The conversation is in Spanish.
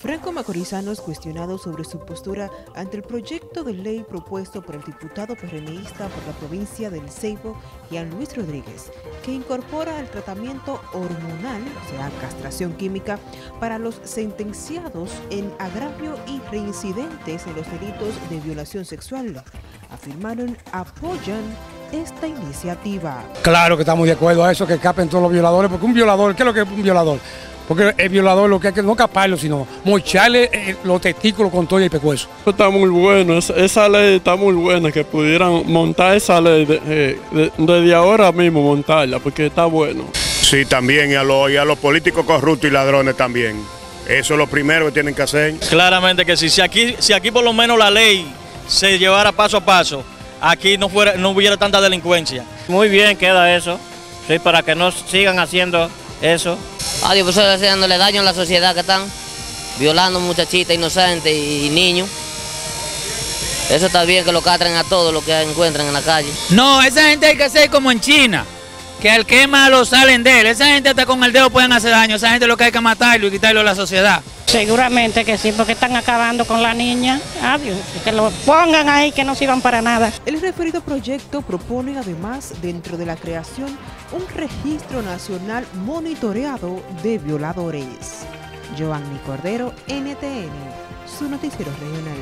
Franco Macorizano es cuestionado sobre su postura ante el proyecto de ley propuesto por el diputado peronista por la provincia del Ceibo, Jean Luis Rodríguez, que incorpora el tratamiento hormonal, o sea, castración química, para los sentenciados en agravio y reincidentes en los delitos de violación sexual. Afirmaron apoyan esta iniciativa. Claro que estamos de acuerdo a eso, que escapen todos los violadores, porque un violador, ¿qué es lo que es un violador? Porque el violador lo que hay que no caparlo, sino mocharle eh, los testículos con todo y el pecueso. Está muy bueno, esa ley está muy buena, que pudieran montar esa ley eh, desde ahora mismo, montarla, porque está bueno. Sí, también, y a, los, y a los políticos corruptos y ladrones también. Eso es lo primero que tienen que hacer. Claramente que sí, si aquí, si aquí por lo menos la ley se llevara paso a paso, aquí no, fuera, no hubiera tanta delincuencia. Muy bien queda eso, sí, para que no sigan haciendo eso. Adiós, pues eso haciéndole daño a la sociedad que están violando muchachitas inocentes y, niños. Eso está bien que lo catren a todos los que encuentran en la calle. No, esa gente hay que hacer como en China, que al que malo salen de él. Esa gente hasta con el dedo pueden hacer daño. Esa gente lo que hay que matarlo y quitarlo a la sociedad. Seguramente que sí, porque están acabando con la niña. Adiós, que lo pongan ahí, que no sirvan para nada. El referido proyecto propone además, dentro de la creación, un registro nacional monitoreado de violadores. Giovanni Cordero, NTN, su noticiero regional.